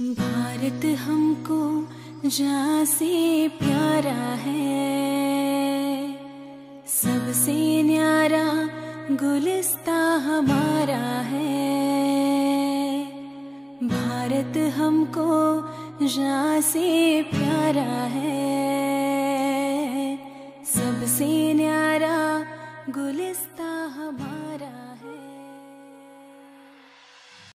भारत हमको जहाँ से प्यारा है। सबसे न्यारा गुलिस्ता हमारा है। भारत हमको जहाँ से प्यारा है। सबसे न्यारा गुलिस्ता